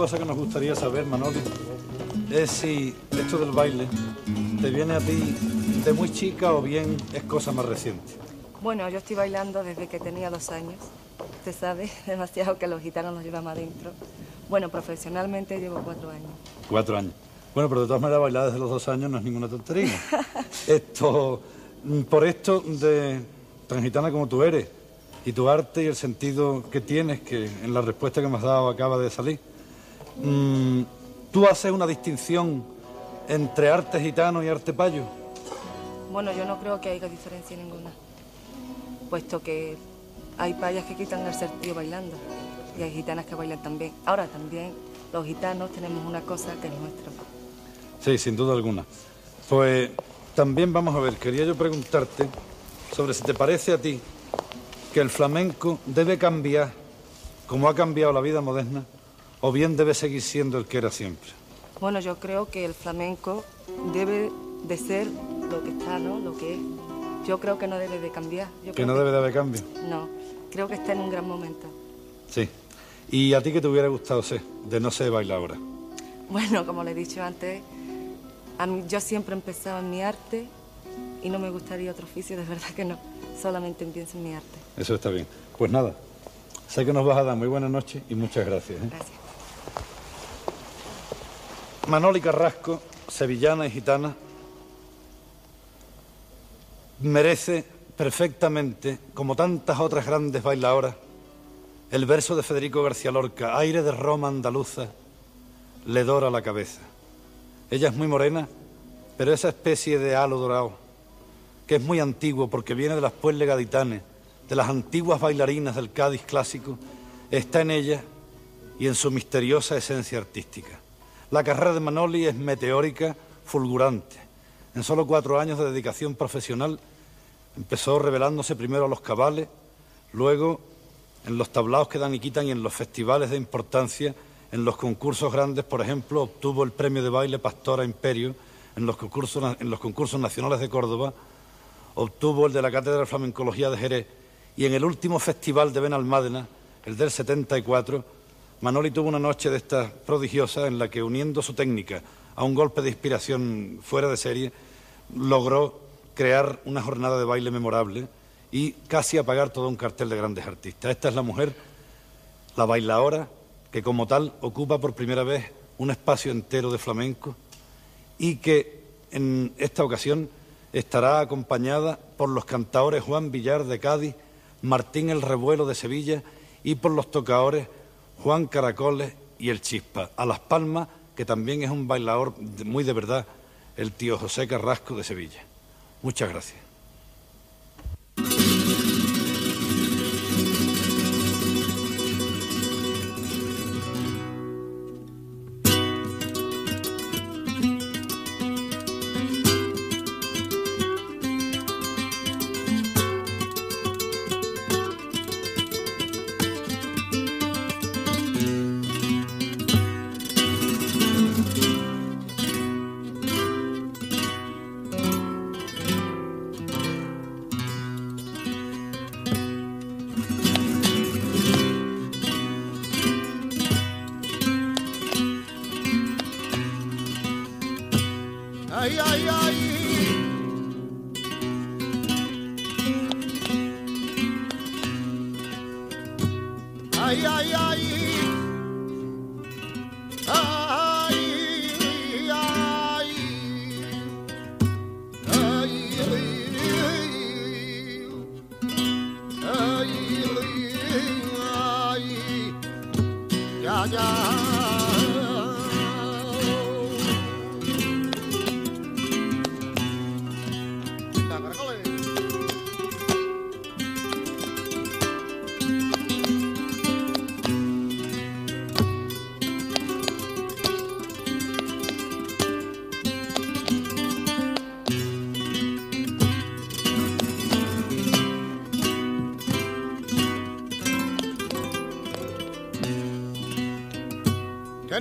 cosa que nos gustaría saber, Manoli, es si esto del baile te viene a ti de muy chica o bien es cosa más reciente. Bueno, yo estoy bailando desde que tenía dos años. Usted sabe demasiado que los gitanos nos llevamos adentro. Bueno, profesionalmente llevo cuatro años. Cuatro años. Bueno, pero de todas maneras bailar desde los dos años no es ninguna tontería. esto, mm, por esto de tan gitana como tú eres y tu arte y el sentido que tienes, que en la respuesta que me has dado acaba de salir, mm, ¿tú haces una distinción entre arte gitano y arte payo? Bueno, yo no creo que haya diferencia ninguna, puesto que hay payas que quitan el sentido bailando y hay gitanas que bailan también. Ahora también los gitanos tenemos una cosa que es nuestra. Sí, sin duda alguna. Pues también vamos a ver, quería yo preguntarte sobre si te parece a ti que el flamenco debe cambiar como ha cambiado la vida moderna o bien debe seguir siendo el que era siempre. Bueno, yo creo que el flamenco debe de ser lo que está, ¿no? Lo que es. Yo creo que no debe de cambiar. ¿Que no debe de haber cambio? No, creo que está en un gran momento. Sí. ¿Y a ti qué te hubiera gustado ser, de no ser bailadora? Bueno, como le he dicho antes, yo siempre he empezado en mi arte y no me gustaría otro oficio, de verdad que no. Solamente pienso en mi arte. Eso está bien. Pues nada, sé que nos vas a dar muy buena noche y muchas gracias. ¿eh? Gracias. Manoli Carrasco, sevillana y gitana, merece perfectamente, como tantas otras grandes bailadoras, el verso de Federico García Lorca, aire de Roma andaluza, le dora la cabeza. Ella es muy morena, pero esa especie de halo dorado, que es muy antiguo porque viene de las pueblas gaditanes, de las antiguas bailarinas del Cádiz clásico, está en ella y en su misteriosa esencia artística. La carrera de Manoli es meteórica, fulgurante. En solo cuatro años de dedicación profesional empezó revelándose primero a los cabales, luego en los tablaos que dan y quitan y en los festivales de importancia, en los concursos grandes, por ejemplo, obtuvo el premio de baile Pastora Imperio en los concursos, en los concursos nacionales de Córdoba, obtuvo el de la Cátedra de Flamencología de Jerez y en el último festival de Benalmádena, el del 74, Manoli tuvo una noche de estas prodigiosas en la que, uniendo su técnica a un golpe de inspiración fuera de serie, logró crear una jornada de baile memorable y casi apagar todo un cartel de grandes artistas. Esta es la mujer, la bailadora, que como tal ocupa por primera vez un espacio entero de flamenco y que en esta ocasión estará acompañada por los cantadores Juan Villar de Cádiz, Martín el Revuelo de Sevilla y por los tocadores Juan Caracoles y el Chispa. A Las Palmas, que también es un bailador muy de verdad, el tío José Carrasco de Sevilla. Muchas gracias. ay, ay, ay.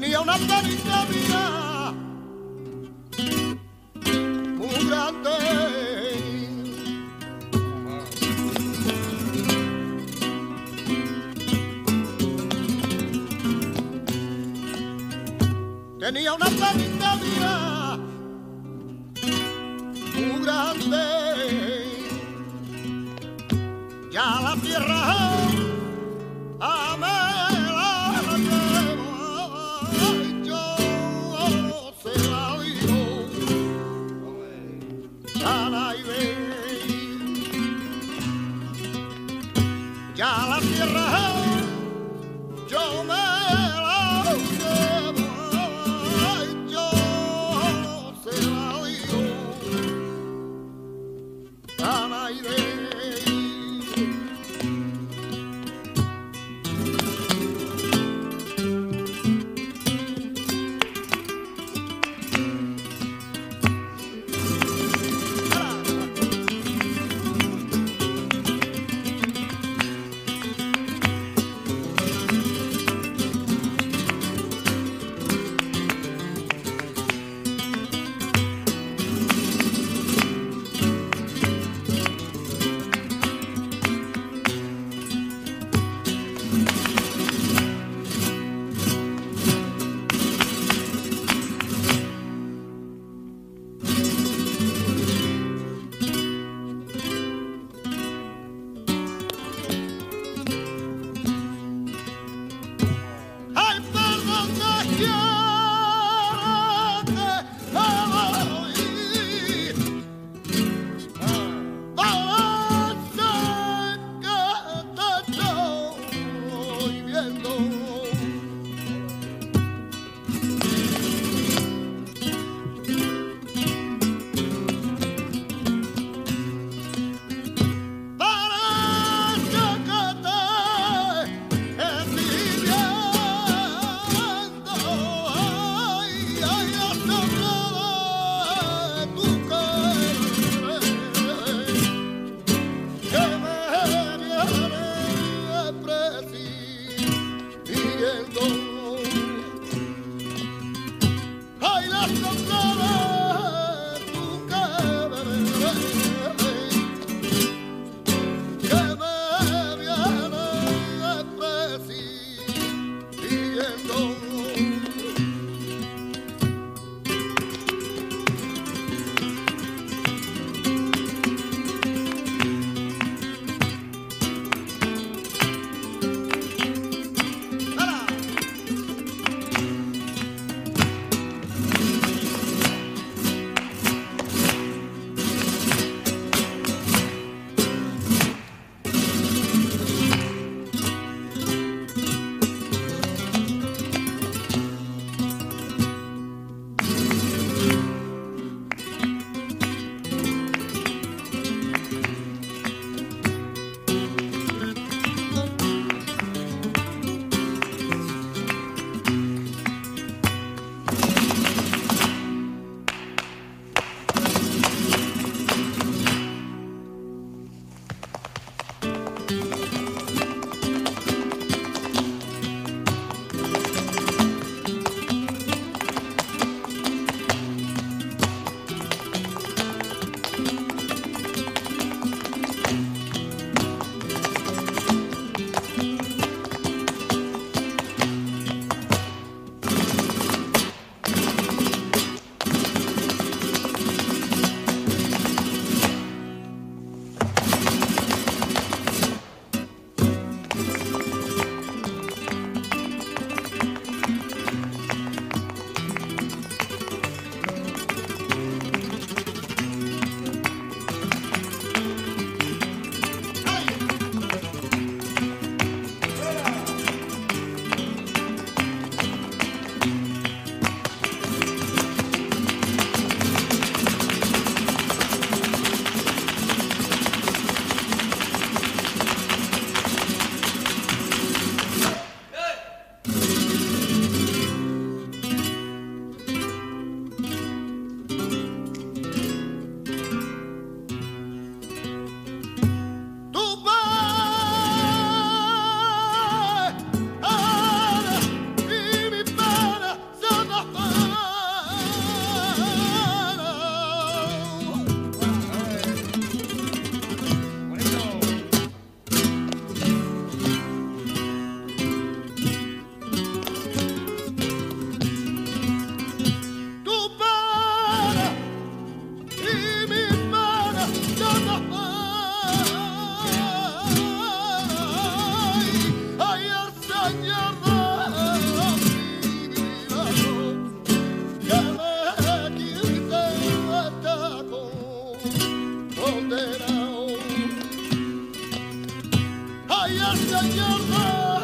Tenía una carita mía muy grande. tenía una perrita estoy viendo. feel Señor.